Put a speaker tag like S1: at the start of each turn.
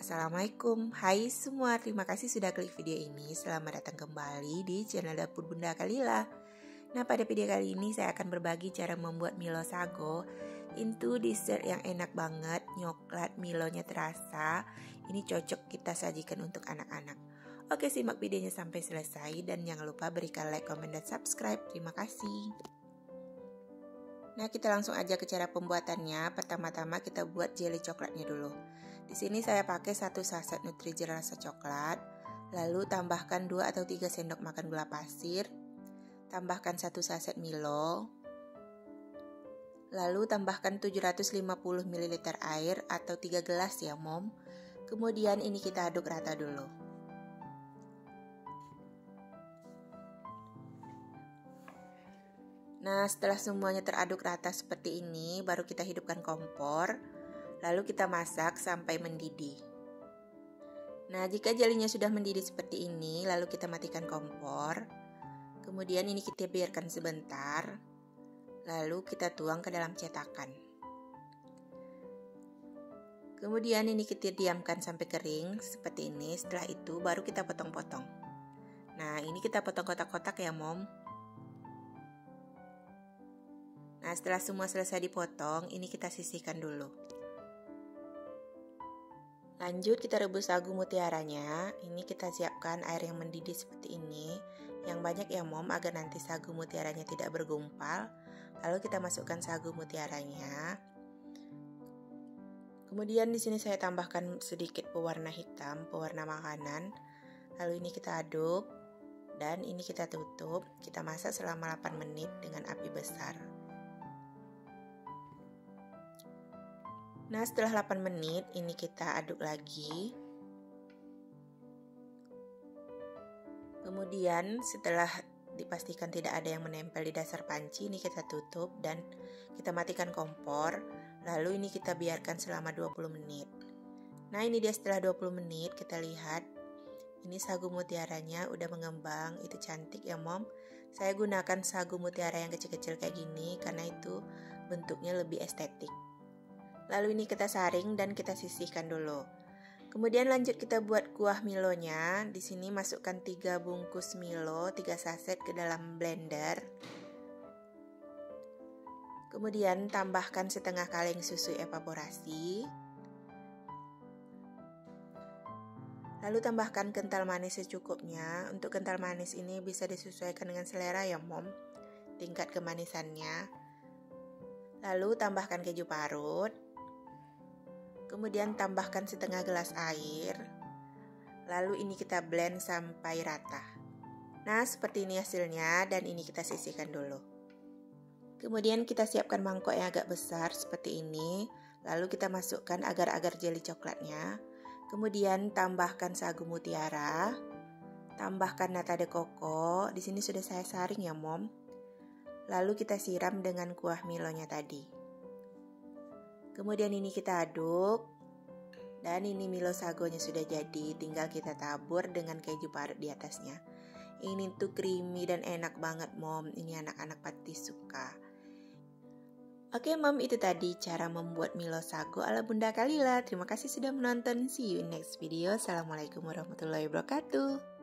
S1: Assalamualaikum, hai semua, terima kasih sudah klik video ini. Selamat datang kembali di channel Dapur Bunda Kalila. Nah pada video kali ini saya akan berbagi cara membuat Milo Sago. Itu dessert yang enak banget, nyoklat Milonya terasa. Ini cocok kita sajikan untuk anak-anak. Oke simak videonya sampai selesai dan jangan lupa berikan like, komen, dan subscribe. Terima kasih. Nah, kita langsung aja ke cara pembuatannya. Pertama-tama kita buat jelly coklatnya dulu. Di sini saya pakai satu saset Nutrijel rasa coklat, lalu tambahkan 2 atau 3 sendok makan gula pasir, tambahkan satu saset Milo, lalu tambahkan 750 ml air atau 3 gelas ya mom. Kemudian ini kita aduk rata dulu. Nah, setelah semuanya teraduk rata seperti ini, baru kita hidupkan kompor, lalu kita masak sampai mendidih. Nah, jika jelinya sudah mendidih seperti ini, lalu kita matikan kompor. Kemudian ini kita biarkan sebentar, lalu kita tuang ke dalam cetakan. Kemudian ini kita diamkan sampai kering seperti ini. Setelah itu baru kita potong-potong. Nah, ini kita potong kotak-kotak ya, Mom. Nah, setelah semua selesai dipotong, ini kita sisihkan dulu. Lanjut kita rebus sagu mutiaranya. Ini kita siapkan air yang mendidih seperti ini. Yang banyak ya mom agar nanti sagu mutiaranya tidak bergumpal. Lalu kita masukkan sagu mutiaranya. Kemudian di sini saya tambahkan sedikit pewarna hitam, pewarna makanan. Lalu ini kita aduk dan ini kita tutup. Kita masak selama 8 menit dengan api besar. Nah, setelah 8 menit ini kita aduk lagi. Kemudian setelah dipastikan tidak ada yang menempel di dasar panci, ini kita tutup dan kita matikan kompor. Lalu ini kita biarkan selama 20 menit. Nah, ini dia setelah 20 menit kita lihat ini sagu mutiaranya udah mengembang, itu cantik ya mom. Saya gunakan sagu mutiara yang kecil-kecil kayak gini karena itu bentuknya lebih estetik. Lalu ini kita saring dan kita sisihkan dulu. Kemudian lanjut kita buat kuah milonya. Di sini masukkan 3 bungkus milo, 3 saset ke dalam blender. Kemudian tambahkan setengah kaleng susu evaporasi. Lalu tambahkan kental manis secukupnya. Untuk kental manis ini bisa disesuaikan dengan selera ya mom, tingkat kemanisannya. Lalu tambahkan keju parut. Kemudian tambahkan setengah gelas air. Lalu ini kita blend sampai rata. Nah, seperti ini hasilnya dan ini kita sisihkan dulu. Kemudian kita siapkan mangkok yang agak besar seperti ini. Lalu kita masukkan agar-agar jeli coklatnya. Kemudian tambahkan sagu mutiara. Tambahkan nata de coco. Di sini sudah saya saring ya, Mom. Lalu kita siram dengan kuah milonya tadi. Kemudian ini kita aduk. Dan ini Milo sagonya sudah jadi, tinggal kita tabur dengan keju parut di atasnya. Ini tuh creamy dan enak banget mom, ini anak-anak pasti suka. Oke mom, itu tadi cara membuat Milo sago ala Bunda Kalila. Terima kasih sudah menonton, see you in next video. Assalamualaikum warahmatullahi wabarakatuh.